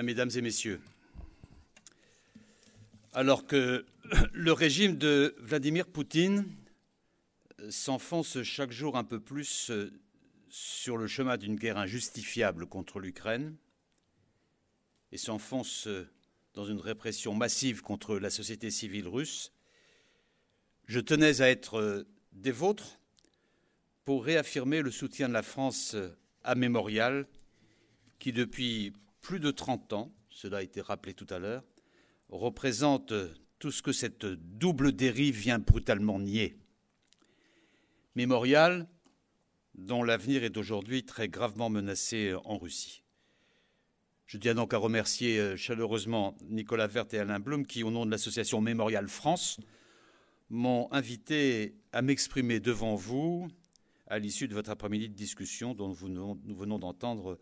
Mesdames et messieurs, alors que le régime de Vladimir Poutine s'enfonce chaque jour un peu plus sur le chemin d'une guerre injustifiable contre l'Ukraine et s'enfonce dans une répression massive contre la société civile russe, je tenais à être des vôtres pour réaffirmer le soutien de la France à Mémorial, qui depuis plus de 30 ans, cela a été rappelé tout à l'heure, représente tout ce que cette double dérive vient brutalement nier. Mémorial, dont l'avenir est aujourd'hui très gravement menacé en Russie. Je tiens donc à remercier euh, chaleureusement Nicolas Vert et Alain Blum qui, au nom de l'association Mémorial France, m'ont invité à m'exprimer devant vous à l'issue de votre après-midi de discussion dont nous venons d'entendre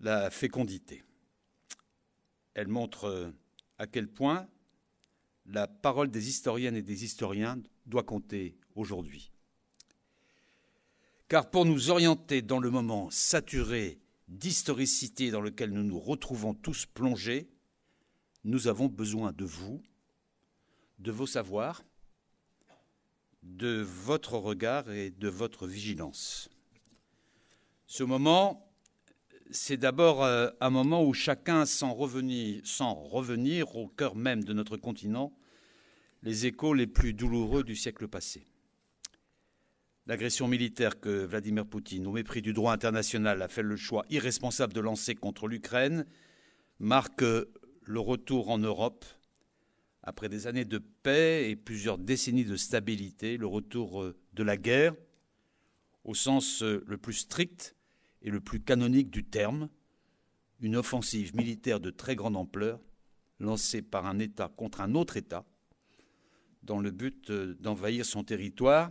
la fécondité. Elle montre euh, à quel point la parole des historiennes et des historiens doit compter aujourd'hui. Car pour nous orienter dans le moment saturé d'historicité dans lequel nous nous retrouvons tous plongés, nous avons besoin de vous, de vos savoirs, de votre regard et de votre vigilance. Ce moment, c'est d'abord euh, un moment où chacun sent revenir, revenir au cœur même de notre continent les échos les plus douloureux du siècle passé. L'agression militaire que Vladimir Poutine, au mépris du droit international, a fait le choix irresponsable de lancer contre l'Ukraine marque le retour en Europe, après des années de paix et plusieurs décennies de stabilité, le retour euh, de la guerre, au sens euh, le plus strict et le plus canonique du terme, une offensive militaire de très grande ampleur lancée par un État contre un autre État, dans le but euh, d'envahir son territoire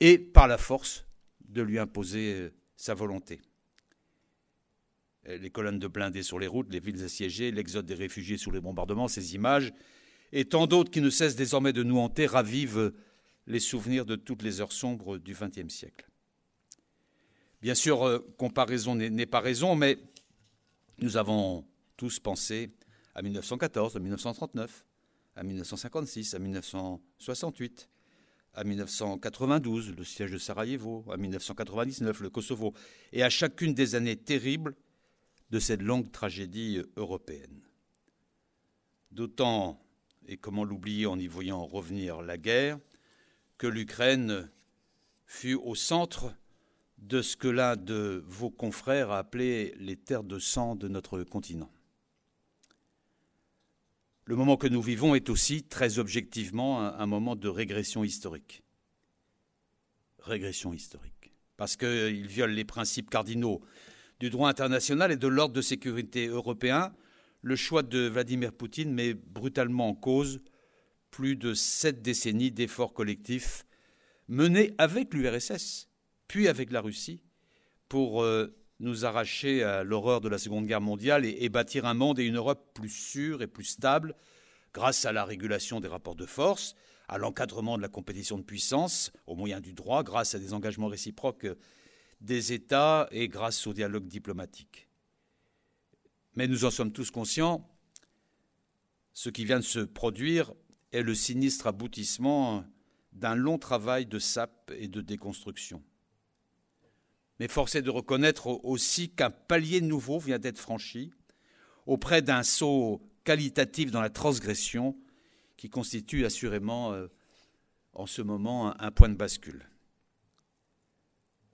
et par la force de lui imposer euh, sa volonté. Les colonnes de blindés sur les routes, les villes assiégées, l'exode des réfugiés sous les bombardements, ces images, et tant d'autres qui ne cessent désormais de nous hanter, ravivent les souvenirs de toutes les heures sombres du XXe siècle. Bien sûr, euh, comparaison n'est pas raison, mais nous avons tous pensé à 1914, à 1939, à 1956, à 1968, à 1992, le siège de Sarajevo, à 1999, le Kosovo, et à chacune des années terribles de cette longue tragédie européenne. D'autant, et comment l'oublier en y voyant revenir la guerre, que l'Ukraine fut au centre de ce que l'un de vos confrères a appelé les terres de sang de notre continent. Le moment que nous vivons est aussi, très objectivement, un, moment de régression historique. Régression historique. Parce qu'il viole les principes cardinaux du droit international et de l'ordre de sécurité européen. Le choix de Vladimir Poutine met brutalement en cause plus de sept décennies d'efforts collectifs menés avec l'URSS puis avec la Russie, pour euh, nous arracher à l'horreur de la Seconde Guerre mondiale et, bâtir un monde et une Europe plus sûrs et plus stables, grâce à la régulation des rapports de force, à l'encadrement de la compétition de puissance, au moyen du droit, grâce à des engagements réciproques des États et grâce au dialogue diplomatique. Mais nous en sommes tous conscients, ce qui vient de se produire est le sinistre aboutissement d'un long travail de sape et de déconstruction. Mais force est de reconnaître aussi qu'un palier nouveau vient d'être franchi auprès d'un saut qualitatif dans la transgression qui constitue assurément euh, en ce moment un, point de bascule.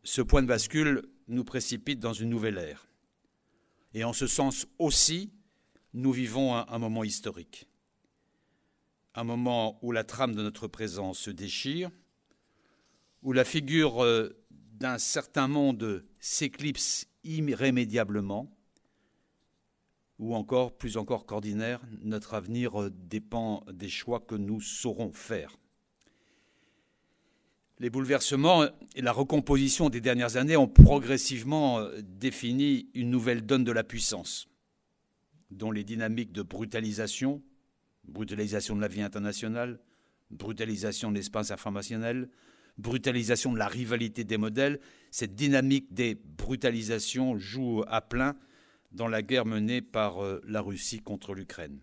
Ce point de bascule nous précipite dans une nouvelle ère. Et en ce sens aussi, nous vivons un, moment historique. Un moment où la trame de notre présence se déchire, où la figure euh, d'un certain monde s'éclipse irrémédiablement, ou encore, plus encore qu'ordinaire, notre avenir dépend des choix que nous saurons faire. Les bouleversements et la recomposition des dernières années ont progressivement défini une nouvelle donne de la puissance, dont les dynamiques de brutalisation, brutalisation de la vie internationale, brutalisation de l'espace informationnel, brutalisation de la rivalité des modèles, cette dynamique des brutalisations joue à plein dans la guerre menée par euh, la Russie contre l'Ukraine.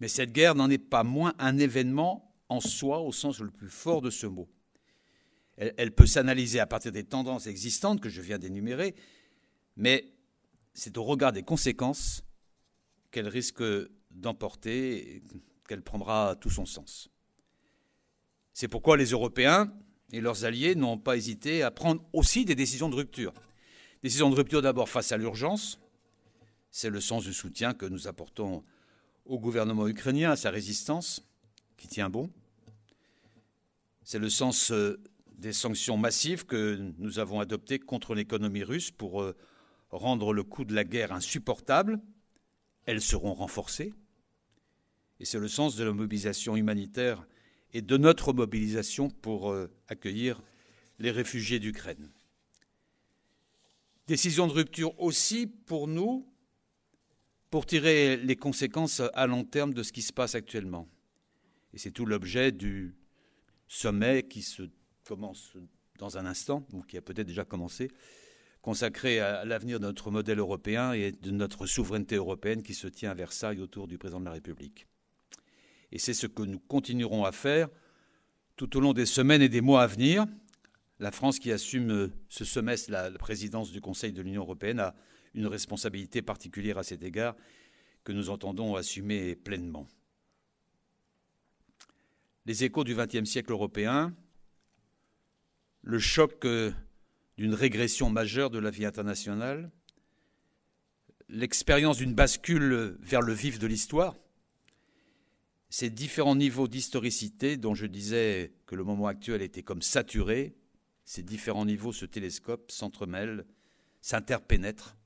Mais cette guerre n'en est pas moins un événement en soi au sens le plus fort de ce mot. Elle, peut s'analyser à partir des tendances existantes que je viens d'énumérer, mais c'est au regard des conséquences qu'elle risque d'emporter, qu'elle prendra tout son sens. C'est pourquoi les Européens et leurs alliés n'ont pas hésité à prendre aussi des décisions de rupture. Décisions de rupture d'abord face à l'urgence, c'est le sens du soutien que nous apportons au gouvernement ukrainien, à sa résistance, qui tient bon. C'est le sens euh, des sanctions massives que nous avons adoptées contre l'économie russe pour euh, rendre le coût de la guerre insupportable. Elles seront renforcées. Et c'est le sens de la mobilisation humanitaire et de notre mobilisation pour euh, accueillir les réfugiés d'Ukraine. Décision de rupture aussi pour nous, pour tirer les conséquences à long terme de ce qui se passe actuellement. Et c'est tout l'objet du sommet qui se commence dans un instant, ou qui a peut-être déjà commencé, consacré à l'avenir de notre modèle européen et de notre souveraineté européenne qui se tient à Versailles autour du président de la République. Et c'est ce que nous continuerons à faire tout au long des semaines et des mois à venir. La France, qui assume ce semestre la présidence du Conseil de l'Union européenne, a une responsabilité particulière à cet égard que nous entendons assumer pleinement. Les échos du XXe siècle européen, le choc euh, d'une régression majeure de la vie internationale, l'expérience d'une bascule vers le vif de l'histoire, ces différents niveaux d'historicité dont je disais que le moment actuel était comme saturé, ces différents niveaux se télescopent, s'entremêlent, s'interpénètrent,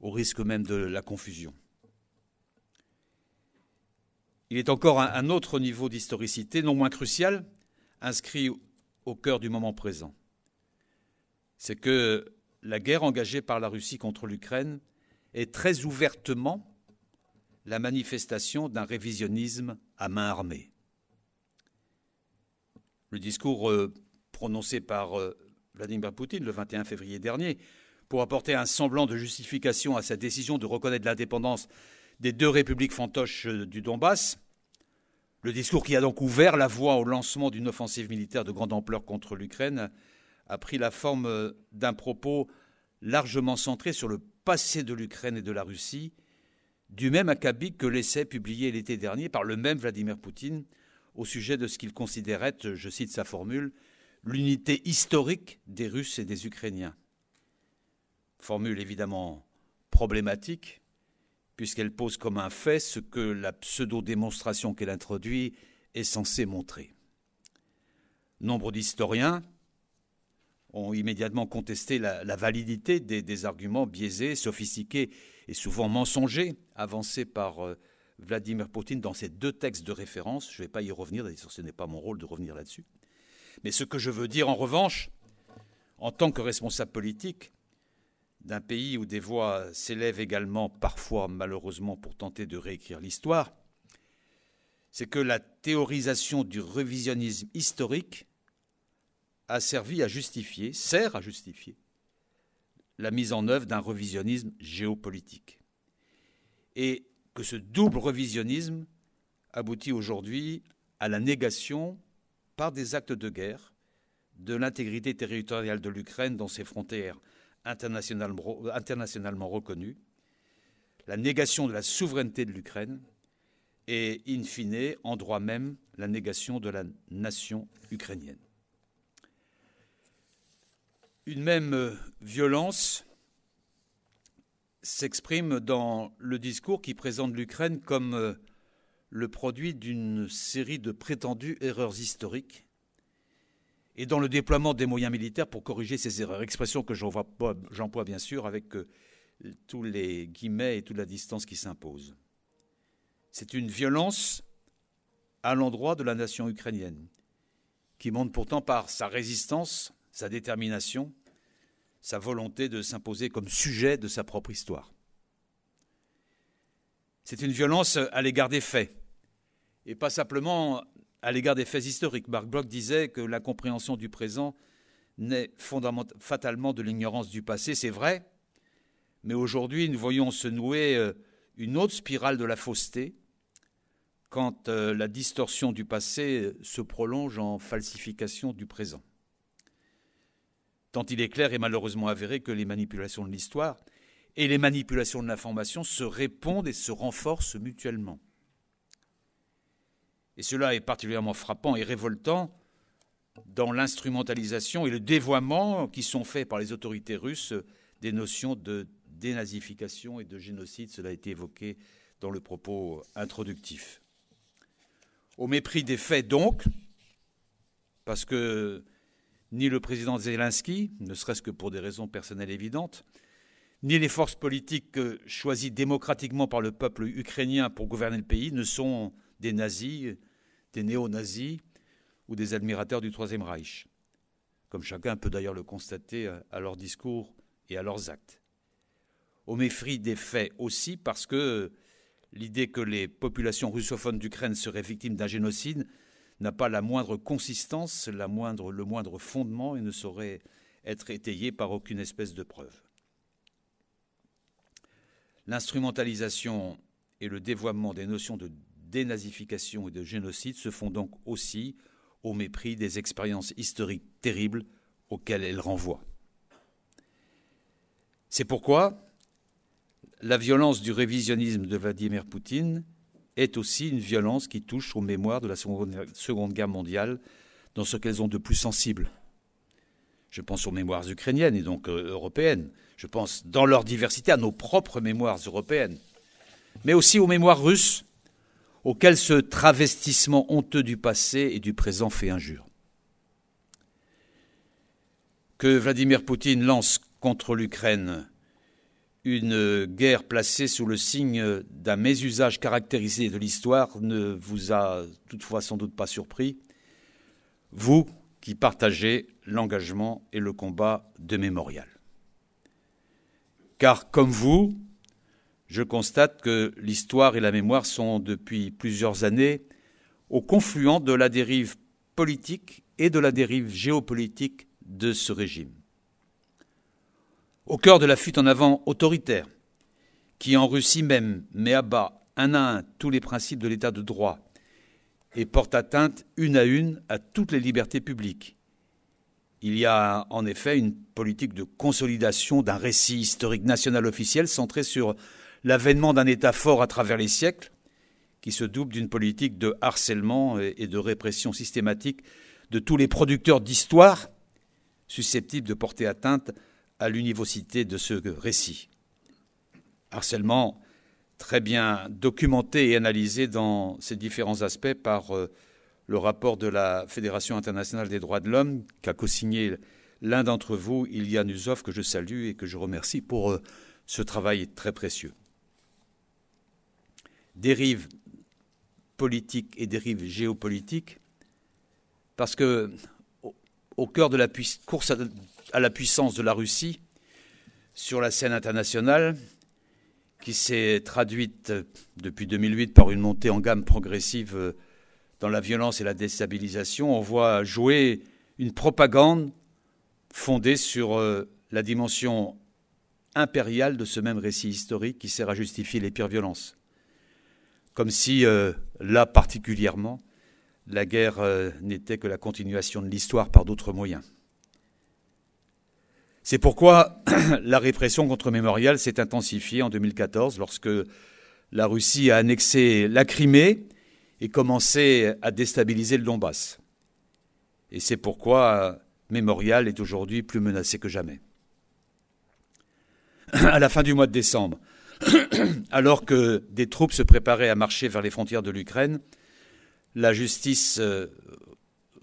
au risque même de la confusion. Il est encore un autre niveau d'historicité, non moins crucial, inscrit au cœur du moment présent. C'est que la guerre engagée par la Russie contre l'Ukraine est très ouvertement la manifestation d'un révisionnisme à main armée. Le discours euh, prononcé par euh, Vladimir Poutine le 21 février dernier pour apporter un semblant de justification à sa décision de reconnaître l'indépendance des deux républiques fantoches euh, du Donbass le discours qui a donc ouvert la voie au lancement d'une offensive militaire de grande ampleur contre l'Ukraine a pris la forme d'un propos largement centré sur le passé de l'Ukraine et de la Russie, du même acabit que l'essai publié l'été dernier par le même Vladimir Poutine au sujet de ce qu'il considérait, je cite sa formule, l'unité historique des Russes et des Ukrainiens. Formule évidemment problématique, puisqu'elle pose comme un fait ce que la pseudo-démonstration qu'elle introduit est censée montrer. Nombre d'historiens ont immédiatement contesté la, validité des, arguments biaisés, sophistiqués et souvent mensongers avancés par euh, Vladimir Poutine dans ces deux textes de référence. Je ne vais pas y revenir, ce n'est pas mon rôle de revenir là-dessus. Mais ce que je veux dire en revanche, en tant que responsable politique, d'un pays où des voix s'élèvent également, parfois malheureusement pour tenter de réécrire l'histoire, c'est que la théorisation du révisionnisme historique a servi à justifier, sert à justifier, la mise en œuvre d'un révisionnisme géopolitique. Et que ce double révisionnisme aboutit aujourd'hui à la négation, par des actes de guerre, de l'intégrité territoriale de l'Ukraine dans ses frontières internationalement, internationalement reconnue, la négation de la souveraineté de l'Ukraine et, in fine, en droit même, la négation de la nation ukrainienne. Une même violence s'exprime dans le discours qui présente l'Ukraine comme euh, le produit d'une série de prétendues erreurs historiques et dans le déploiement des moyens militaires pour corriger ces erreurs. Expression que j'emploie bien sûr avec euh, tous les guillemets et toute la distance qui s'impose. C'est une violence à l'endroit de la nation ukrainienne, qui montre pourtant par sa résistance, sa détermination, sa volonté de s'imposer comme sujet de sa propre histoire. C'est une violence à l'égard des faits, et pas simplement à l'égard des faits historiques. Marc Bloch disait que la compréhension du présent naît fatalement de l'ignorance du passé, c'est vrai, Mais aujourd'hui, nous voyons se nouer euh, une autre spirale de la fausseté quand euh, la distorsion du passé se prolonge en falsification du présent. Tant il est clair et malheureusement avéré que les manipulations de l'histoire et les manipulations de l'information se répondent et se renforcent mutuellement. Et cela est particulièrement frappant et révoltant dans l'instrumentalisation et le dévoiement qui sont faits par les autorités russes des notions de dénazification et de génocide. Cela a été évoqué dans le propos introductif. Au mépris des faits donc, parce que ni le président Zelensky, ne serait-ce que pour des raisons personnelles évidentes, ni les forces politiques choisies démocratiquement par le peuple ukrainien pour gouverner le pays ne sont des nazis, des néo-nazis ou des admirateurs du Troisième Reich, comme chacun peut d'ailleurs le constater à leurs discours et à leurs actes. Au mépris des faits aussi, parce que l'idée que les populations russophones d'Ukraine seraient victimes d'un génocide n'a pas la moindre consistance, le moindre fondement et ne saurait être étayée par aucune espèce de preuve. L'instrumentalisation et le dévoiement des notions de dénazification et de génocide se font donc aussi au mépris des expériences historiques terribles auxquelles elles renvoient. C'est pourquoi la violence du révisionnisme de Vladimir Poutine est aussi une violence qui touche aux mémoires de la Seconde Guerre mondiale dans ce qu'elles ont de plus sensible. Je pense aux mémoires ukrainiennes et donc euh, européennes. Je pense dans leur diversité à nos propres mémoires européennes, mais aussi aux mémoires russes auxquelles ce travestissement honteux du passé et du présent fait injure. Que Vladimir Poutine lance contre l'Ukraine une guerre placée sous le signe d'un mésusage caractérisé de l'histoire ne vous a toutefois sans doute pas surpris, vous qui partagez l'engagement et le combat de Mémorial. Car comme vous, je constate que l'histoire et la mémoire sont depuis plusieurs années au confluent de la dérive politique et de la dérive géopolitique de ce régime. Au cœur de la fuite en avant autoritaire, qui en Russie même met à bas un à un tous les principes de l'état de droit et porte atteinte une à une à toutes les libertés publiques. Il y a en effet une politique de consolidation d'un récit historique national officiel centré sur l'avènement d'un État fort à travers les siècles, qui se double d'une politique de harcèlement et de répression systématique de tous les producteurs d'histoire susceptibles de porter atteinte à l'univocité de ce récit. Harcèlement très bien documenté et analysé dans ses différents aspects par euh, le rapport de la Fédération internationale des droits de l'homme qu'a co-signé l'un d'entre vous, Ilya Nuzov, que je salue et que je remercie pour euh, ce travail très précieux dérive politique et dérive géopolitique, parce que au, cœur de la course à, la puissance de la Russie sur la scène internationale, qui s'est traduite depuis 2008 par une montée en gamme progressive dans la violence et la déstabilisation, on voit jouer une propagande fondée sur euh, la dimension impériale de ce même récit historique qui sert à justifier les pires violences comme si, euh, là particulièrement, la guerre euh, n'était que la continuation de l'histoire par d'autres moyens. C'est pourquoi la répression contre Mémorial s'est intensifiée en 2014 lorsque la Russie a annexé la Crimée et commencé à déstabiliser le Donbass. Et c'est pourquoi Mémorial est aujourd'hui plus menacé que jamais. À la fin du mois de décembre, alors que des troupes se préparaient à marcher vers les frontières de l'Ukraine, la justice euh,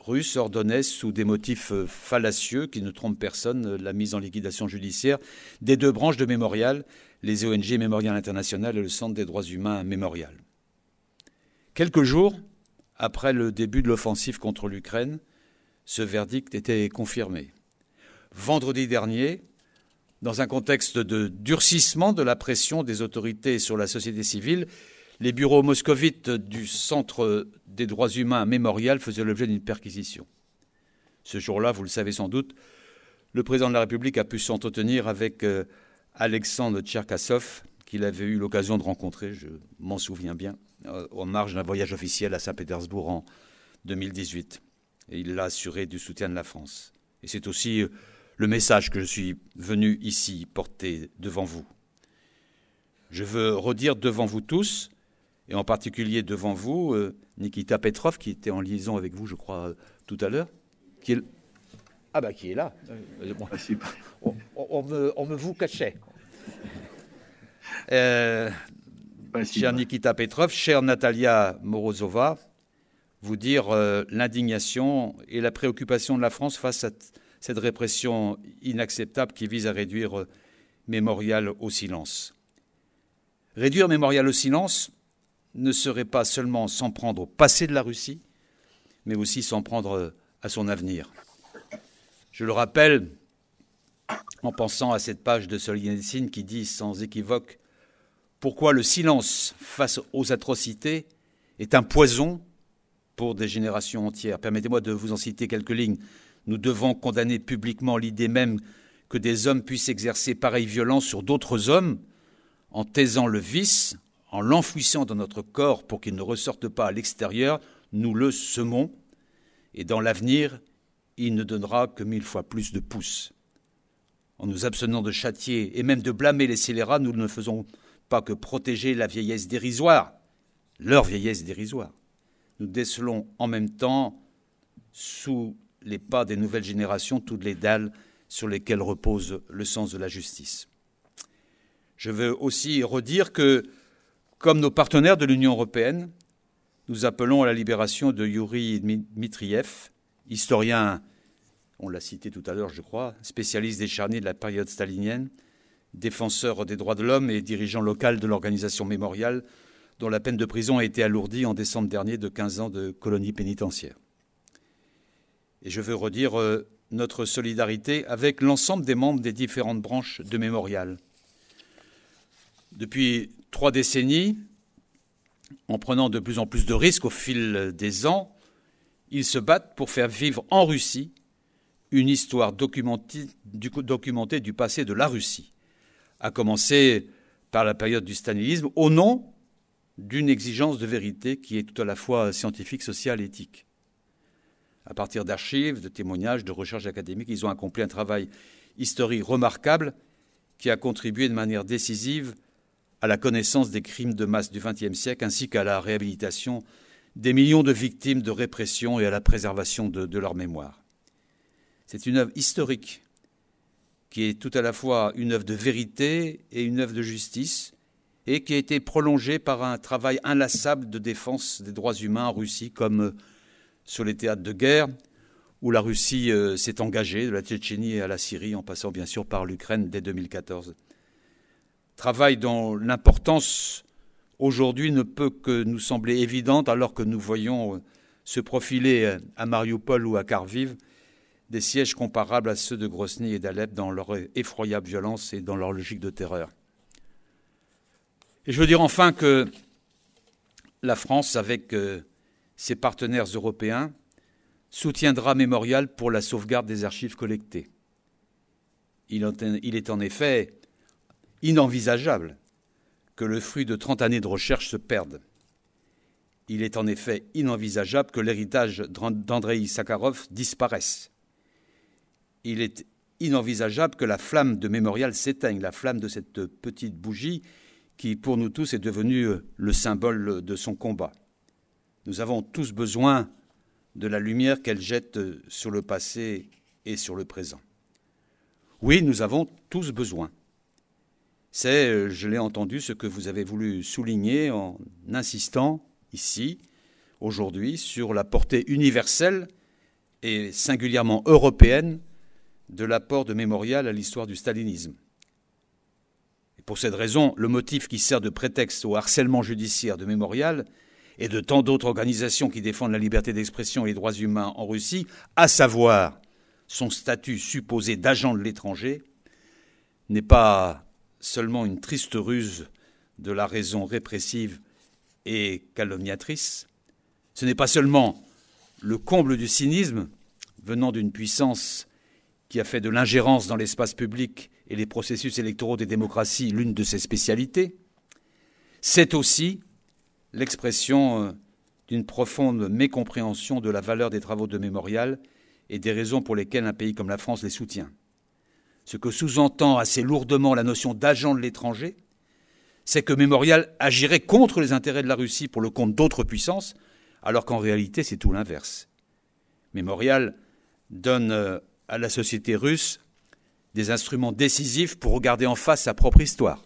russe ordonnait, sous des motifs euh, fallacieux qui ne trompent personne, la mise en liquidation judiciaire des deux branches de Mémorial, les ONG Mémorial International et le Centre des droits humains Mémorial. Quelques jours après le début de l'offensive contre l'Ukraine, ce verdict était confirmé. Vendredi dernier, dans un contexte de durcissement de la pression des autorités sur la société civile, les bureaux moscovites du Centre des droits humains mémorial faisaient l'objet d'une perquisition. Ce jour-là, vous le savez sans doute, le président de la République a pu s'entretenir avec euh, Alexandre Tcherkassov, qu'il avait eu l'occasion de rencontrer, je m'en souviens bien, en marge d'un voyage officiel à Saint-Pétersbourg en 2018. Et il l'a assuré du soutien de la France. Et c'est aussi le message que je suis venu ici porter devant vous. Je veux redire devant vous tous, et en particulier devant vous, euh, Nikita Petrov, qui était en liaison avec vous, je crois, tout à l'heure, qui est... Ah bah qui est là. Euh, on, me, vous cachait. Euh, cher Nikita Petrov, chère Natalia Morozova, vous dire l'indignation et la préoccupation de la France face à cette répression inacceptable qui vise à réduire Mémorial au silence. Réduire Mémorial au silence ne serait pas seulement s'en prendre au passé de la Russie, mais aussi s'en prendre à son avenir. Je le rappelle en pensant à cette page de Solzhenitsyn qui dit sans équivoque pourquoi le silence face aux atrocités est un poison pour des générations entières. Permettez-moi de vous en citer quelques lignes. Nous devons condamner publiquement l'idée même que des hommes puissent exercer pareille violence sur d'autres hommes en taisant le vice, en l'enfouissant dans notre corps pour qu'il ne ressorte pas à l'extérieur, nous le semons, et dans l'avenir, il ne donnera que mille fois plus de pouces. En nous abstenant de châtier et même de blâmer les scélérats, nous ne faisons pas que protéger la vieillesse dérisoire, leur vieillesse dérisoire. Nous décelons en même temps, sous les pas des nouvelles générations toutes les dalles sur lesquelles repose le sens de la justice. Je veux aussi redire que, comme nos partenaires de l'Union européenne, nous appelons à la libération de Yuri Dmitriev, historien, on l'a cité tout à l'heure, je crois, spécialiste décharné de la période stalinienne, défenseur des droits de l'homme et dirigeant local de l'organisation mémoriale, dont la peine de prison a été alourdie en décembre dernier de 15 ans de colonie pénitentiaire. Et je veux redire euh, notre solidarité avec l'ensemble des membres des différentes branches de Mémorial. Depuis trois décennies, en prenant de plus en plus de risques au fil des ans, ils se battent pour faire vivre en Russie une histoire documentée du, passé de la Russie, à commencer par la période du stalinisme, au nom d'une exigence de vérité qui est tout à la fois scientifique, sociale et éthique à partir d'archives, de témoignages, de recherches académiques. Ils ont accompli un travail historique remarquable qui a contribué de manière décisive à la connaissance des crimes de masse du XXe siècle ainsi qu'à la réhabilitation des millions de victimes de répression et à la préservation de, leur mémoire. C'est une œuvre historique qui est tout à la fois une œuvre de vérité et une œuvre de justice, et qui a été prolongée par un travail inlassable de défense des droits humains en Russie, comme sur les théâtres de guerre où la Russie euh, s'est engagée, de la Tchétchénie à la Syrie, en passant bien sûr par l'Ukraine dès 2014. Travail dont l'importance aujourd'hui ne peut que nous sembler évidente alors que nous voyons euh, se profiler euh, à Mariupol ou à Kharkiv des sièges comparables à ceux de Grosny et d'Alep dans leur effroyable violence et dans leur logique de terreur. Et je veux dire enfin que la France, avec ses partenaires européens, soutiendra Mémorial pour la sauvegarde des archives collectées. Il est en effet inenvisageable que le fruit de 30 années de recherche se perde. Il est en effet inenvisageable que l'héritage d'Andrei Sakharov disparaisse. Il est inenvisageable que la flamme de Mémorial s'éteigne, la flamme de cette petite bougie qui, pour nous tous, est devenue le symbole de son combat. Nous avons tous besoin de la lumière qu'elle jette sur le passé et sur le présent. Oui, nous avons tous besoin. C'est, je l'ai entendu, ce que vous avez voulu souligner en insistant ici, aujourd'hui, sur la portée universelle et singulièrement européenne de l'apport de Mémorial à l'histoire du stalinisme. Et pour cette raison, le motif qui sert de prétexte au harcèlement judiciaire de Mémorial et de tant d'autres organisations qui défendent la liberté d'expression et les droits humains en Russie, à savoir son statut supposé d'agent de l'étranger, n'est pas seulement une triste ruse de la raison répressive et calomniatrice, ce n'est pas seulement le comble du cynisme venant d'une puissance qui a fait de l'ingérence dans l'espace public et les processus électoraux des démocraties l'une de ses spécialités, c'est aussi l'expression euh, d'une profonde mécompréhension de la valeur des travaux de mémorial et des raisons pour lesquelles un pays comme la France les soutient. Ce que sous-entend assez lourdement la notion d'agent de l'étranger, c'est que Mémorial agirait contre les intérêts de la Russie pour le compte d'autres puissances, alors qu'en réalité c'est tout l'inverse. Mémorial donne euh, à la société russe des instruments décisifs pour regarder en face sa propre histoire.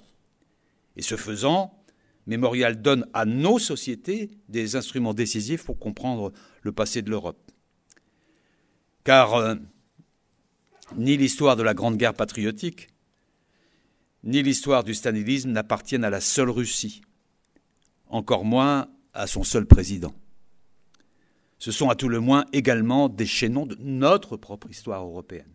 Et ce faisant, Mémorial donne à nos sociétés des instruments décisifs pour comprendre le passé de l'Europe. Car euh, ni l'histoire de la Grande Guerre patriotique, ni l'histoire du stalinisme n'appartiennent à la seule Russie, encore moins à son seul président. Ce sont à tout le moins également des chaînons de notre propre histoire européenne.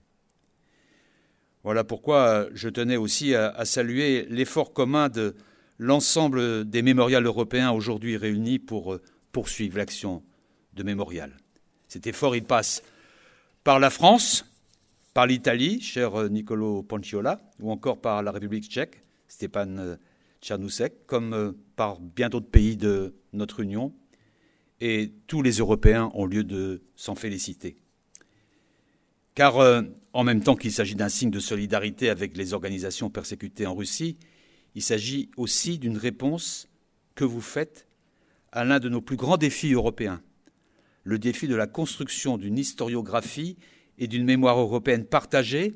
Voilà pourquoi je tenais aussi à, saluer l'effort commun de l'ensemble des mémorials européens aujourd'hui réunis pour euh, poursuivre l'action de mémorial. Cet effort, il passe par la France, par l'Italie, cher euh, Nicolo Ponciola, ou encore par la République tchèque, Stépan euh, Tchernousek, comme par bien d'autres pays de notre Union, et tous les Européens ont lieu de s'en féliciter. Car euh, en même temps qu'il s'agit d'un signe de solidarité avec les organisations persécutées en Russie, il s'agit aussi d'une réponse que vous faites à l'un de nos plus grands défis européens, le défi de la construction d'une historiographie et d'une mémoire européenne partagée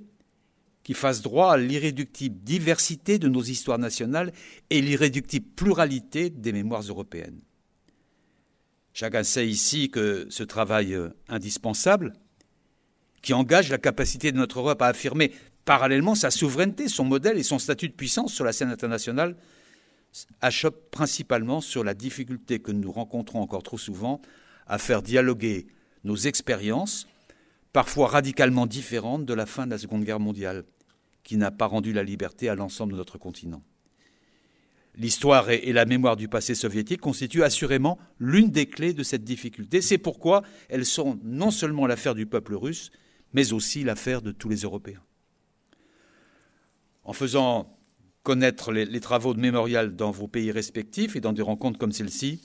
qui fasse droit à l'irréductible diversité de nos histoires nationales et l'irréductible pluralité des mémoires européennes. Chacun sait ici que ce travail euh, indispensable, qui engage la capacité de notre Europe à affirmer parallèlement sa souveraineté, son modèle et son statut de puissance sur la scène internationale, achoppe principalement sur la difficulté que nous rencontrons encore trop souvent à faire dialoguer nos expériences, parfois radicalement différentes de la fin de la Seconde Guerre mondiale, qui n'a pas rendu la liberté à l'ensemble de notre continent. L'histoire et la mémoire du passé soviétique constituent assurément l'une des clés de cette difficulté. C'est pourquoi elles sont non seulement l'affaire du peuple russe, mais aussi l'affaire de tous les Européens. En faisant connaître les, travaux de mémorial dans vos pays respectifs et dans des rencontres comme celle-ci,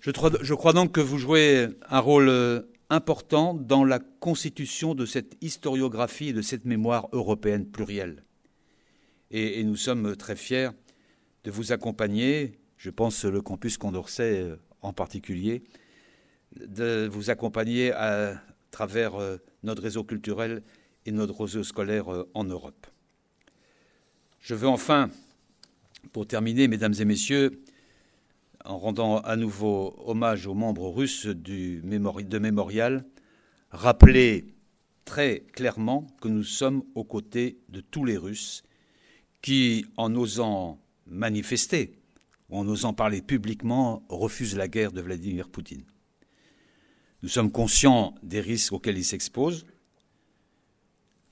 je, je crois donc que vous jouez un rôle euh, important dans la constitution de cette historiographie et de cette mémoire européenne plurielle. Et, nous sommes très fiers de vous accompagner, je pense le campus Condorcet euh, en particulier, de vous accompagner à travers euh, notre réseau culturel et notre réseau scolaire euh, en Europe. Je veux enfin, pour terminer, mesdames et messieurs, en rendant à nouveau hommage aux membres russes de Mémorial, rappeler très clairement que nous sommes aux côtés de tous les Russes qui, en osant manifester, ou en osant parler publiquement, refuse la guerre de Vladimir Poutine. Nous sommes conscients des risques auxquels ils s'exposent.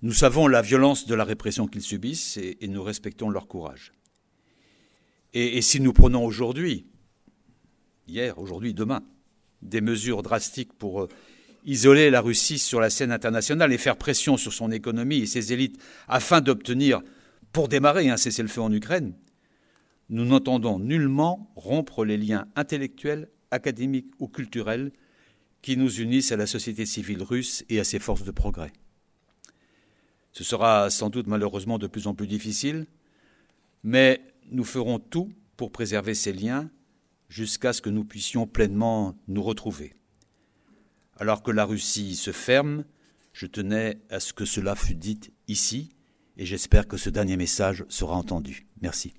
Nous savons la violence de la répression qu'ils subissent et, nous respectons leur courage. Et si nous prenons aujourd'hui, hier, aujourd'hui, demain, des mesures drastiques pour euh, isoler la Russie sur la scène internationale et faire pression sur son économie et ses élites afin d'obtenir, pour démarrer un cessez-le-feu en Ukraine, nous n'entendons nullement rompre les liens intellectuels, académiques ou culturels qui nous unissent à la société civile russe et à ses forces de progrès. Ce sera sans doute malheureusement de plus en plus difficile, mais nous ferons tout pour préserver ces liens jusqu'à ce que nous puissions pleinement nous retrouver. Alors que la Russie se ferme, je tenais à ce que cela fût dit ici, et j'espère que ce dernier message sera entendu. Merci.